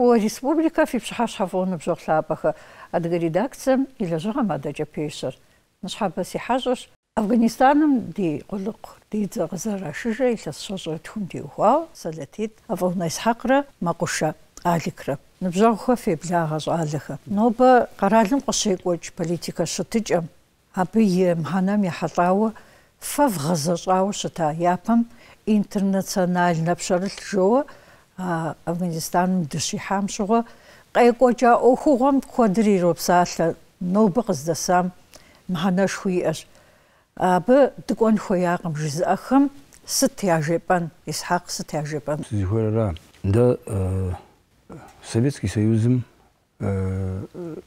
пшыхьфыуэ республикэ фи пщыхьэщхьэфӏыу ныбжьэгъу лъапӏэхэ адыгэ редакцием и лэжьыгъэм адэкӏэ пещэр. Ныщхьэбэ си хьэщӏэщ Афганистаным ди къулыкъу ди дзэ къызэрашыжэ илъэс щэщӏрэ тхум диухуауэ Салатит Афӏыгъунэ Исхьэкърэ Мэкъушэ Аликраэ. Ныбжьэгъухэр феблагъэ щӏалэхэр. Нобэ къэралым къыщекӏуэкӏ политикэ щытыкӏэм абы и мыхьэнэм ехьэлӏауэ фэв гъэзэщӏауэ щыта япэм интернационал нэпщэрылъ жоуэ افغانستان دشيحام شغو قيقوجا اوخوغم كودري روبسال نوبه قزدسام مهناش خوياش ابا تكون خوياقم جزاخم ست ياجيبان اسحاق ست ياجيبان زيهورا ده سوفيتسكي سيوزم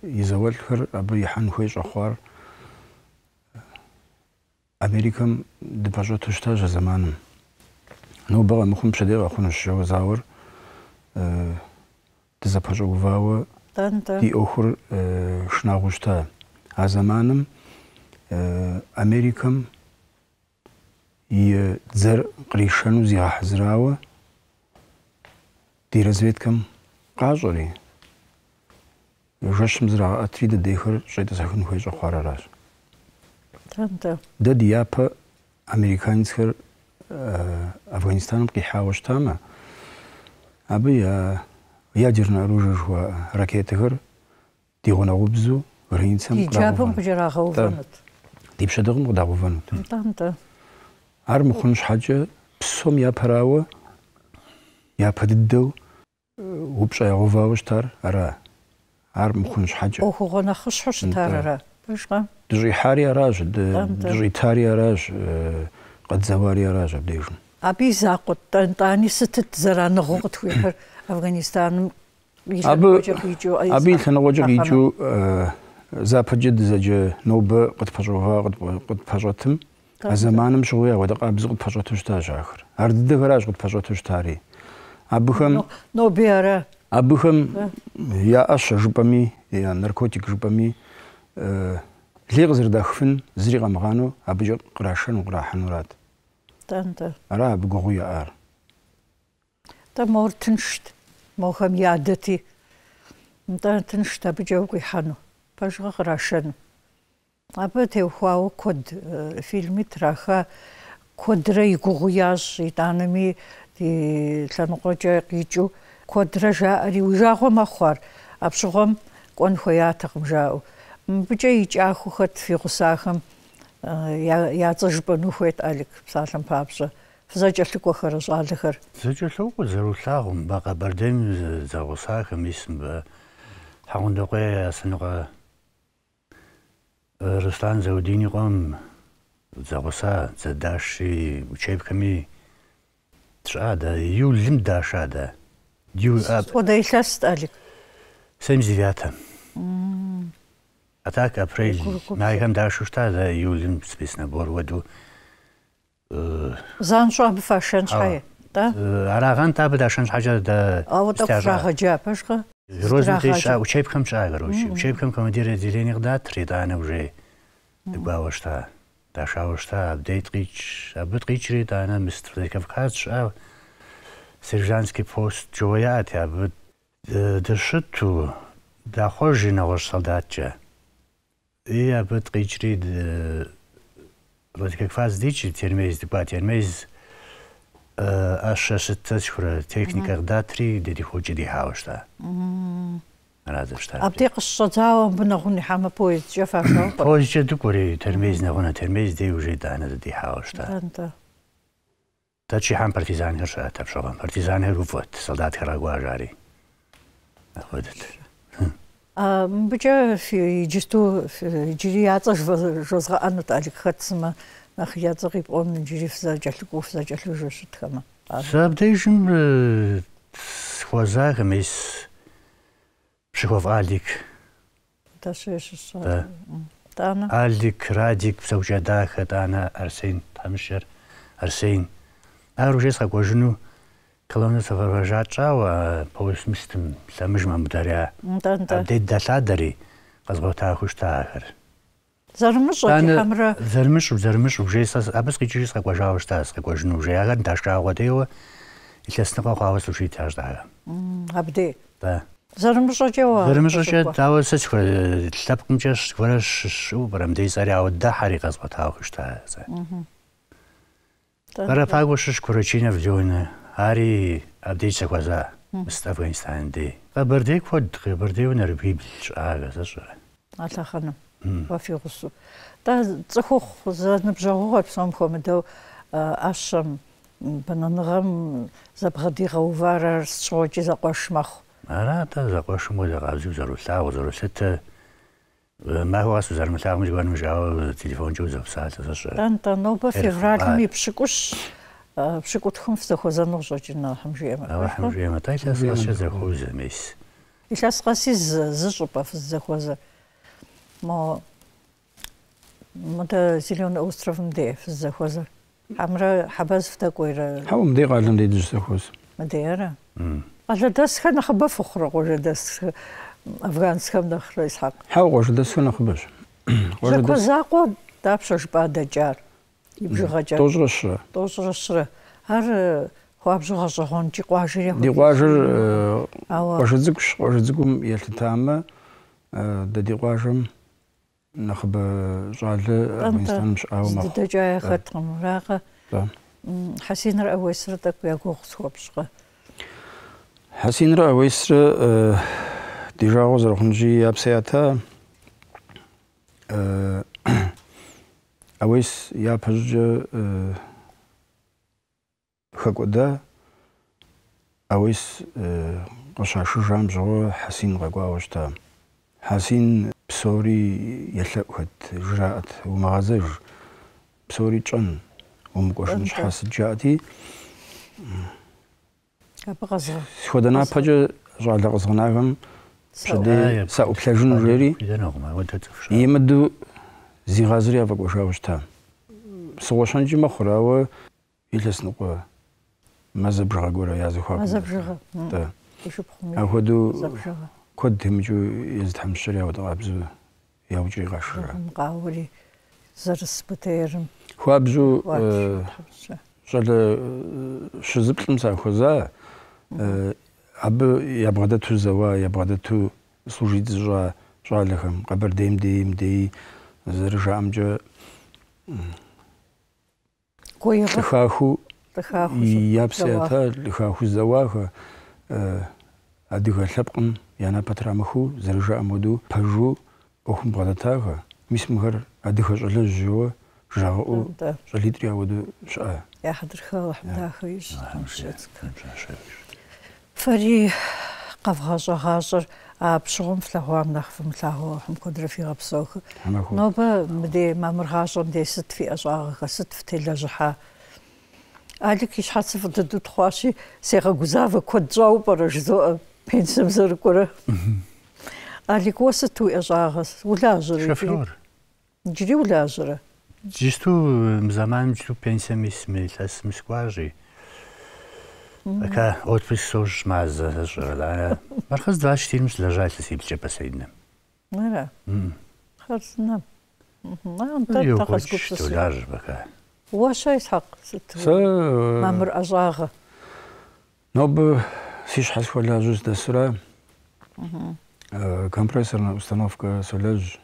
يزولخر ابا يحن خويش اخوار امريكام دباجو تشتاج زمانم نوبه مخم شدير اخونش شو زاور жэуэ зауэр дызэпэщӏэгъувауэ ди ӏуэхур шынагъуэу щыта. А зэманым Америкэм и дзэр къришэну зигъэхьэзырауэ ди разведкэм къащӏэри жэщым зрагъэӏэтри дэдейхэр щӏетӏысэхын хуейщӏэ хъуар аращ. Дэ ди япэ американецхэр Афганистаным къихьауэ щытамэ, абы я ядерное оружие жыхуаӏэ ракетэхэр ди гъунэгъубзу границэм Иджабым къыджэрагъэувэнут. ди пщэдыгъым къыдагъэувэнут. Ар мыхъун щхьэкӏэ псом япэрауэ япэ дыдэу упщӏэ ягъэувауэ щытар ара. Ар мыхъун щхьэкӏэ. Ӏуэхугъуэ нэхъыщхьэу щытар ара. Пэжкъэ? Дыщӏихьари аращ, дыщӏитари аращ, къэдзэуари аращ абдежым. Абы и закъуэ тӏэнтӏани сытыт зэраныгъуэу къытхуихьыр Афганистаным абы абы и лъэныгъуэкӏэ къикӏыу запэкӏэ дызэджэ нобэ къытпэщӏыгъуа къытпэщӏэтым а зэманым щыгъуи апхуэдэ къабзэу къытпэщӏэту щытащ ахэр. Ар дыдэхэращ къытпэщӏэту щытари. Абыхэм Ноби ара. Абыхэм яӏэщ жыпӏэми, я наркотик жыпӏэми лей къызэрыдахыфын зыри къэмыгъанэу абыкӏэ кърашэну кърахьэнурат. Тӏэнтӏэ. Ара абы гугъуу яӏар. Тӏэ мор тыншт. Мохэм ядэти. НтӀэ тыншт абыкӀэ укъихьэну. Пэжкъэ кърашэну. Абы теухуауэ куэд фильми траха куэдрэ и гугъу ящӀ итӀанэми ди лъэныкъуэкӀэ къикӀыу куэдрэ жаӀэри уи жагъуэ мэхъу ар. Абщыгъуэм кӀуэн хуеятэкъым жаӀэу. МыбыкӀэ икӀахыу хэт фи гъусахэм Э, яаж бонух байт алик псалом папса зажиллэг бахар залахар. Зажиллэг зэрулаа хүм бага бардэн завсаах мисм э, ба хаундагэ асанага э, Руслан Заудинигом завса задаши учебками шада юлим да шада ю ап Ода иласт алик 79 -м. атак апрель майгам дашушта да июлин списна борваду е, зан шо абфа шен шае да е, араган таб да шен да а вот апша хаджа пашка Рознутый ша, учебкам ша, короче. Учебкам командир отделения да, три дана уже. Дебава шта. Да шау шта, рич, абыт рич ри дана, мистер Кавказ ша. Сержантский пост джоят, абыт э, дышит ту. Да хожи на ваш солдатча. джоуеяӏэти, абы дыщыту дахъуэж и нэгъуэщӏ солдаткӏэ. И абы ткъикӏри Кавказ дичи термез дыкӏуа термез ӏэщэ щытэ схурэ техникэ къдатри дедихуэкӏэ дихьауэ щыта. Аразэ щыта. Абдей къыщӏэдзауэ мыбы нэгъун ихьэмэ поездкӏэ фашэу? Поездкӏэ дыкӏуэри термез нэгъунэ термез дей уже итӏанэ дыдихьауэ щыта. Дэ чихьэм партизанхэр щыӏэт апщӏэгъуэм. Партизанхэр уфӏэт, солдатхэр къэкӏуажари. Апхуэдэт. Мыбыкӏэ иджысту иджыри яцӏэ жозгъэӏэнут Алик хэт сымэ нэхъ яцӏэ къипӏуэн иджыри фызэкӏэлъыкӏуэу фызэкӏэлъыжу щытхэмэ. Сэ абдежым схуэзахэм ис пщыхуэфӏ Алик. Тӏанэ? Алик, Радик, псэукӏэ дахэ, тӏанэ Арсен, тхьэмыщэр Арсен. Ар уже сыкъэкӏуэжыну ხელოვნებისა ვაჟაჭავა პოვესმისტым სამიჟმა მდარია დედა სადარი ყაზღოთა ხუშტაახარ ზარმშო კამრა ზარმშო ზარმშო ჟესას აბას ყიჭირის ყაყვაჟავშტას ყაყვაჟნუჟე აგან დაშკაღვადეო ისასნაყა ყავასუში თაშდაა აბდე. და ზარმშოჯევა ზარმშოჯე დავასეც ხარ ლაპკმჭაშ ხარაშ უბრამ დეისარიაო და ჰარი ყაზღოთა ხუშტააზე აჰა და რა ფაგოშშ ქურჩინა ვჯოინა хущта зэ. Бэрэ щыщ Курочинэ влёнэ, ари абдей сахуэза Мыст Афганистан дей. Къэбэрдей куэд, Къэбэрдейуэ Нарбибл щӏагъэ зэщӏырэ. Алъэхъаным. Уафи гъусу. Тӏэ цӏыхухъу зэныбжьэгъугъэр псом хуэмыдэу ӏэщэм бэнэныгъэм зэбгъэдигъэувар ар сщӏокӏи зэкъуэш мэхъу. Арат зэкъуэшым уэ зэгъабзэу зэролъагъу, зэролъытэ. Махуэ къэс узэрымылъагъум жыгуэным жауэ телефонкӏэ узэпсалъэ зэщӏырэ. Тӏэн-тӏэ нобэ февралым и пщыкӏущ пщыкӏутхум фызэхуэзэну къыщӏэкӏыну хьым жиӏэмэ. Ауэ хьым жиӏэмэ. Тӏэ илъэс къэсчэ зэхуозэ мес. Илъэс къэси зы щӏыпӏэ фызэхуэзэ. Мо мыдэ Зеленый островым де фызэхуэзэ. Хьэмрэ хьэбэз фдэкӏуейрэ. Хьэуэ мыдей къалэм дей дыжьзэхуоз. Мыдейрэ? Къалэдэсхэр нэхъыбэ фыхъурэ къуажэдэс афганцхэм нэхърэ Исхьэкъ. Хьэуэ къуажэдэсхэр нэхъыбэщ. Зэкъуэзакъуэ дапщэ жыпӏа дэкӏар? ибжигача тозрашра тозрашра ар хуабжигача хончи кважире ди кважир кважидзикш кважидзигум елтитама да ди кважим нахба жалы арминстан шааума дидажая хатқым рага хасинра авесра так ягоқс хуабшқа хасинра авесра дижагозар хунжи апсията اویس یا پج خکودا اویس قشاشو جام جو حسين غقوا وشتا حسين بسوري يلقهد جرات ومغازج بسوري تشن ومقوشن شحاس جاتي بغزغ شودنا بجا جعل غزغناهم شدي ساو بلاجون جيري يمدو зигъэзри яфӏэкӏуэжауэ щыта. Сыгъуэщэнкӏи мэхъур, ауэ илъэс ныкъуэ мэзэ бжыгъэ гуэрэ я зэхуакъым. Мэзэ бжыгъэ. Апхуэдэу куэд темыкӏыу езы тхьэмыщкӏэр яуэ къабзэу яукӏри къашырэ. Къауэри зэрыс бытейрым. Хуабжьу щӏалэ щызыплӏым сахуэза абы ябгъэдэту зэуа, ябгъэдэту служит зыщӏа щӏалэхэм Къэбэрдейм дей, мыдей зэрыжаӏэмкӏэ Гуейгъэ. лъыхахыу Лъыхахыу япсеята лъыхахыу зэуахэ адыгэ лъэпкъым я напэ трамыхыу зэрыжаӏэм хуэдэу пэжу ӏуэхум бгъэдэтахэ. Мис мыхэр адыгэ щӏалэжь жьэуэ жагъэӏуу Да. щӏалитӏри яуэдэу щыӏэ. Я хьэдырхэ хьмдахэ ищ. Фэри къэвгъэщӏэгъащӏэр بشغم فلاهوام نخفم فلاهو حم كدر في غبصوك نوبا مدي ما مرغاشون دي ست في أجاغ ست في تيلا جحا قالك إيش حاسف تدو تخواشي سيغا قزافة كود جاو برج ذو بين سمزر كورا كرة قالك وستو أجاغ ولا جري شفلور جري ولا جري جيستو مزامان جيستو بين سمي سمي لاس مسكواجي żrala. Markhaz 24 mis leżać si bilce pasajna. Нэрэ. Хъарзынэм. Ант Ю тагъэзгупсыс. тулаж бака. Уащэ исхьэкъ сыт? Сэ Мамыр ӏэщӏагъэ. нобэ си щхьэ схуэлажьэу здэсурэ компрессорная установка солэжь.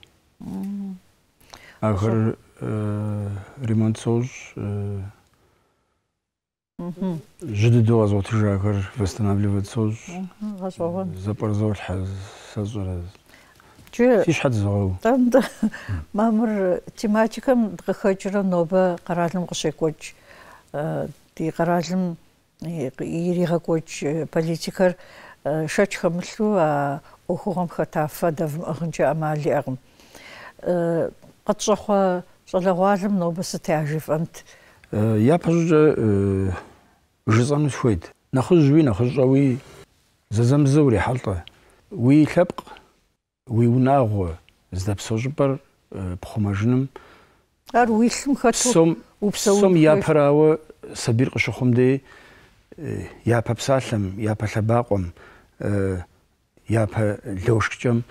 Ахэр ремонт сож жыдыдэу къэзгъуэтыжахэр восстанавливать сож Гъэщӏэгъуэн. зэпӏэрзолъхьэ جدد وازو تجاكر فاستنابلي فاتسوز زابرزو الحاز سازو الحاز فيش حد زغو تمد مامر تيماتيكم دغخاجرا نوبا قرالم قشيكوج دي политикар шач хамлу а хатафа салагуалым ноба я нэхъыщӏэуи зэзэмызэу урехьэлӏэ. Уи лъэпкъ, уи унагъуэ здэпсэу щӏыпӏэр пхъумэжыным Ар уи лъым хэту псом упсэун псом хуей. япэрауэ сабийр къыщыхъум дей э, япэ псалъэм, япэ лъэбакъуэм, э, япэ лошкӏкӏэм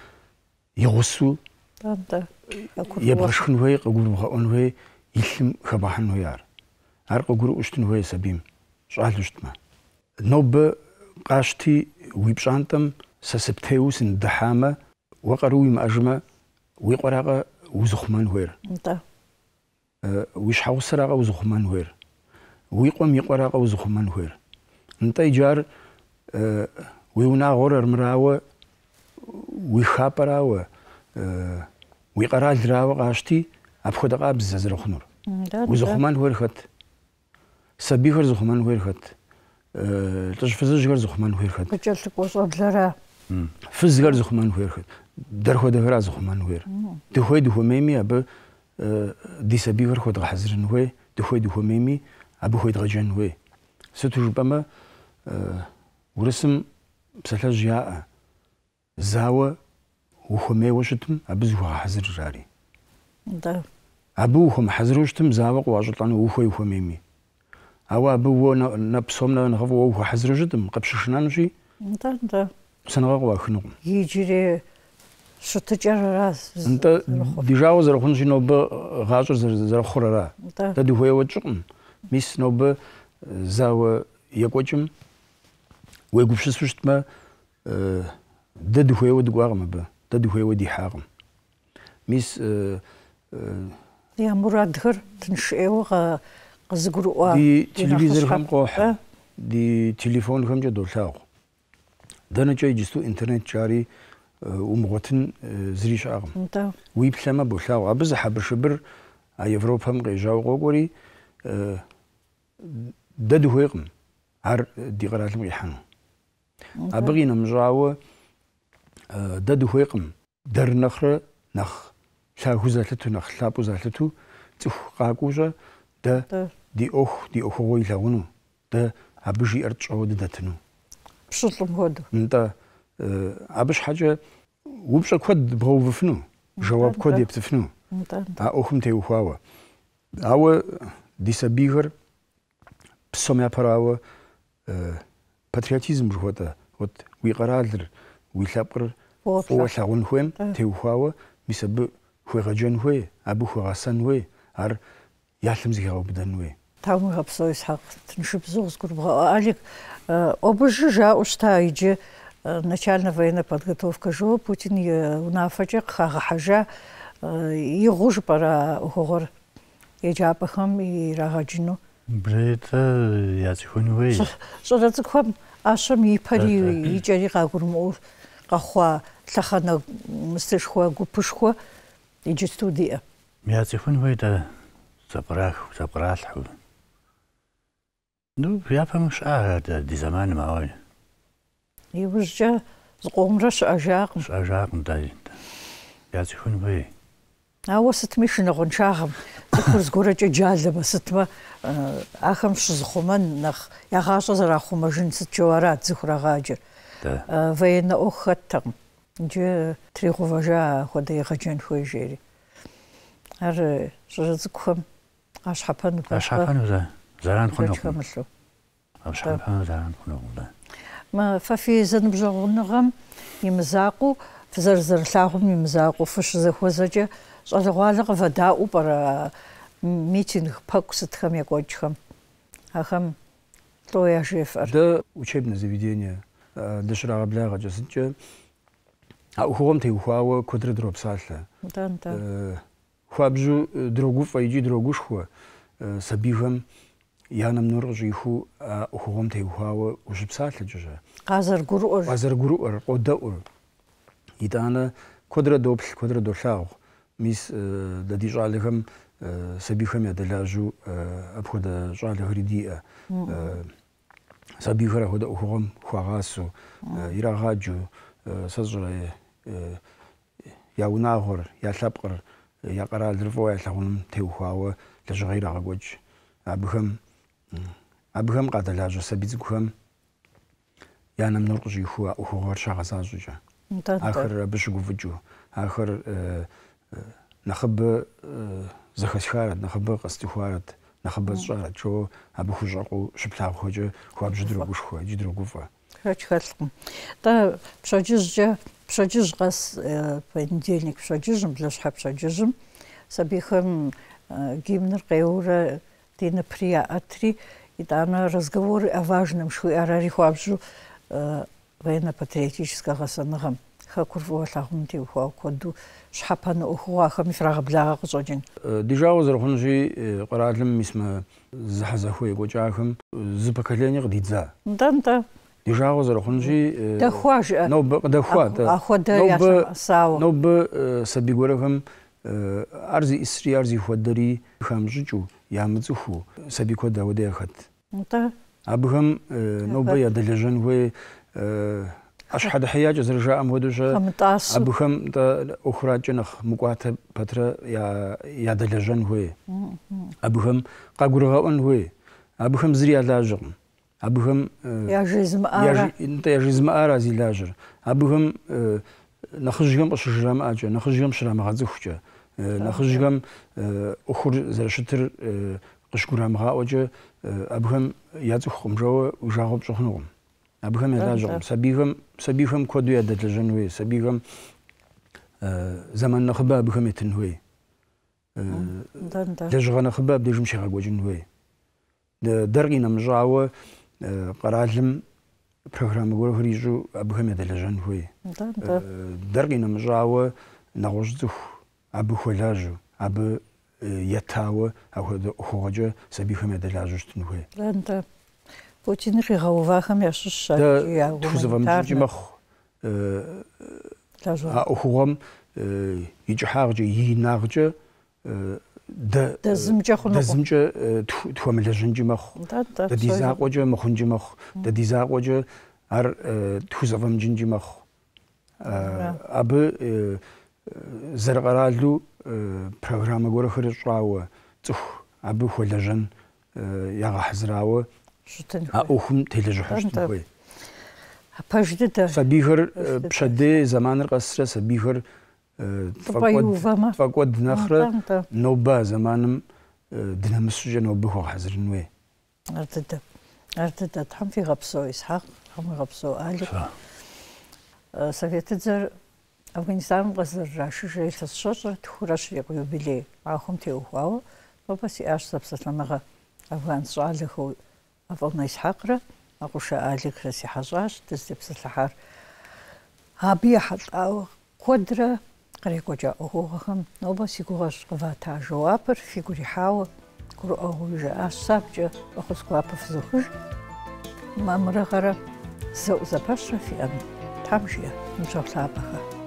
игъусэу тӏэмдэ ебгъэшхын хуей, къыгурыбгъэӏуэн хуей, и лъым хэбгъэхьын хуей ар. Ар къыгурыӏуэу щытын хуей сабийм, شعالجتما نوب قاشتي ويبشانتم سسبتيوس الدحامة وقروي مأجمة ويقراغا وزخمان وير أه، ويش حوصراغا وزخمان وير ويقوم يقراغا وزخمان وير انت يجار أه، ويونا غرر مراوة ويخابراوة أه، ويقرا الراوة قاشتي أبخدقا بزاز رخنور وزخمان сабийхэр зыхъумэн хуейр хэт лӏыжь фызыжьхэр зыхъумэн хуейр хэт къыкӏэлъыкӏуэ щӏэблэра фызхэр зыхъумэн хуейр хэт дэрхуэдэхэра зыхъумэн хуейр дыхуей дыхуэмейми абы ди сабийхэр хуэдгъэхьэзырын хуей дыхуей дыхуэмейми абы хуедгъэджэн хуей сыту жыпӏэмэ урысым псалъэжь яӏэ зауэ ухуэмейуэ щытым абы зыхуэгъэхьэзыр жари абы ухуэмыхьэзыру щытым зауэ къыуащӏылӏэну ухуей ухуэмейми أو بو نبصم نغفو وحزر جدم قبش شنا نجي انت انت سنغوا خنو يجري شت جرا انت ديجا وزر خن شنو ب غاجر زر زر انت دي هو وجقن ميس نو ب زاو يقوجم ويقوش سوشت ما دد هو ود غارم ب دد هو ودي حارم ميس يا مراد هر تنشئ قزقروا دي تلفزيون خم قوح دي تليفون خم جدول ثاق دنا جاي جستو إنترنت جاري ومغتن زريش عقم ويب سما بوثاق أبز حبر شبر أيفروبا مقيجاو قوقوري ددو هيقم هر دي قرات الميحان أبغي نمجاو ددو هيقم در نخر نخ لا هزالتو نخ لا بوزالتو تفقاقوجا ده ди ох ди охогой лагуну э, да абжи арчуд датну пшулум ходу да абш хажа убша код бровфну жавап код ептфну а охум те ухава. Ава диса бигер псом япарава э, патриотизм жохота вот уйгаралдыр уйлапыр уулагун хуэм те ухава мисабы хуэгажэн хуэ абу хуэгасан хуэ ар яллым зигэрэв бдан хуэ тавын хапсойс хагтын шипзуус грубо алик э, обжижа устаиджи э, начальная военная подготовка жо путин э, унафача хахажа и гуж пара угор ежапахам и рагажину брэта я тихонвэй содацхам ашам и пари и жари гагурмо гахва лахана мстэшхва гупшхва иджстудия я тихонвэй да запрах запралху хуей дэ зэпкъраху зэпкъралъхьу ну япэм щыӏэ ди зэманым ауэ иужькӏэ зыкъомрэ щыӏэжакъым щыӏэжакъым дэ яцӏыхун хуей ауэ сытми шынагъуэншагъым цӏыхур зыгуэркӏэ джалэмэ сытмэ ахэм щызыхъумэн нэхъ ягъащӏэ зэрахъумэжын сыткӏэу арат зыхурагъаджэр военнэ ӏуэху хэттэкъым иджы тригъувэжа хуэдэ егъэджэн хуей жери ар щӏырэ цӏыкӏухэм къащхьэпэну къащхьэпэну зэран زارانخنوخم شحال زارانخنوخم ما ففي زنبجغنغم يمزاقو في زرزر لحاهم يمزاقو فش زخوزجة شالغوالة غفداؤو برا митинг пэку сытхэм екӏокӏхэм. Ахэм лӏо яжефӏэр. Дэ учебное заведение дыщрагъэблагъэкӏэ сыткӏэ а ӏухыгъуэм теухуауэ куэдрэ дропсалъэ. Хуабжьу дрогуфӏэ икӏи дрогушхуэ сабийхэм یانم نۆڕژی خو خۆم تێوهاوە وژب سات لە جژە قازر گور ئازر گور قۆدە ئور ئیدانە کۆدرە دۆپل کۆدرە دۆلاغ میس دە دیژالەکەم سەبیخەمە دەلاژوو ئەبخۆ دە ژالە هەری دیە سەبیخەرە خۆدە ئوخۆم خواغاس و ئیراغاج و سەزڕێ یا و ناغۆر یا لەبقڕ یا قەرا درفەوە یا لەغونم تێوخواوە لە ژغیراغگۆج بخەم абыхэм къадэлажьэ сабий цӏыкӏухэм я нэм нор къыщӏихыу а ӏуэхугъуэр щагъэзащӏэкӏэ ахэр абы щыгуфӏыкӏыу. Ахэр нэхъыбэ зэхэсхарэт нэхъыбэ къэстыхуарэт нэхъыбэ сщӏарэт жо абы хущӏэкъуу щыплъагъухэкӏэ хуабжьу дрогушхуэ икӏи дрогуфӏэ хэч хэлъкъым. Тӏэ пщэдджыжькӏэ пщэдджыжь къэс понедельник пщэдджыжьым блэщхьэ пщэдджыжьым. Сабийхэм гимныр къеуурэ ди ныпри яӏэтри итӏанэ разговоры о важном шхуиӏэрэри хуабжьу военно-патриотическэ гъэсэныгъэм хэкур фӏыуэ лъагъум теухуауэ куэду щхьэпэ ныӏуэхугъуахэми фрагъэблагъэ къыщӏокӏын. Ди жагъуэ зэрыхъунщи къэралым мис мы зыхьэзэхуей кӏуэкӏахэм зы поколение къыдидза. Нтӏэ нтӏэ. Ди жагъуэ зэрыхъунщи дэхуа жыӏэ. Нобэ къыдэхуа. Ахуэдэ ящӏэсауэ. Нобэ сабий гуэрэхэм ар зиӏисри ар зихуэдэри хамщӏыкӏыу ямыцӏыхуу сабий куэд ауэдэ яхэт. Нтӏэ. Абыхэм нобэ ядэлэжьэн хуей Ашхад хаяч заржаам водуша абухам да охрач нах муквата патра я я далажан хуе абухам qagurğa'n хуе абухам зри алажгъ абухам я жизм ара я жизм ара зилажр نخرجكم آه، أخر زرشتر آه، قشكورم غا أوجه آه، أبهم ياتو خمرو وجاهب شخنوم أبهم يتاجهم سبيهم سبيهم كودو يدتلجن وي سبيهم زمان نخبا أبهم يتنوي لجغا نخبا بديجم شيخا قوجن وي درقينا مجاوة قرالم برنامج قولوا هريجو أبهم يدتلجن وي درقينا مجاوة نغوش хуей дэр къинэмыщӏауэ нэгъуэщӏ цӏыху абы хуэлажьэу абы етауэ апхуэдэ ӏуэхугъуэкӏэ сабийхэм ядэлажьэу щытын хуей Путин къигъэувахэм ящыщщ тхузэфӏэмыкӏыкӏи мэхъу а ӏуэхугъуэм и кӏыхьагъкӏэ и инагъкӏэ дэзымкӏэ хъунукъым дэзымкӏэ тхуэмылэжьынкӏи мэхъу дэ ди закъуэкӏэ мыхъункӏи мэхъу дэ ди закъуэкӏэ ар тхузэфӏэмыкӏынкӏи мэхъу абы زرقەرالو آه، پرۆگرامە گۆرە تخ ابی چخ یا خۆ لەژەن یاغا حەزراوە. ئەوخم تێلەژە هەشتەوەی پشده زمان قصر قەسرەسە فقط نخر نوبا زمانم دنم سوژه دنەمە خو بخۆ نوی وێ. ئەردەدەت هم فی غەپسۆ ئیسحاق هم غبصو ئالی. آه، سەڤێتە زر афганистаным къызэрашыжэ илъэс щэщӏыр тхурэ щрикъу юбилей ахуэм теухуауэ нобэ сиӏащ сэ псалъэмыгъэ афган щӏалэхэу АфӀэм Исхьакърэ Акъушэ Аликрэ сихьэщӀащ дыздепсэлъыхьар. Абы ехьэлӀауэ куэдрэ кърекӀуэкӀа Ӏуэхугъуэхэм нобэ си гугъэщ къывата жэуапыр фигу ирихьауэ гурыӀуэгъуи жаӀащ сабкӀэ Ӏуэхус гуапэ фызухыж. Мамырыгъэрэ зэӀу зэпэщрэ фиӀэн. Тхьэм жиӀэ ныбжьэгъу лъапӀэхэ.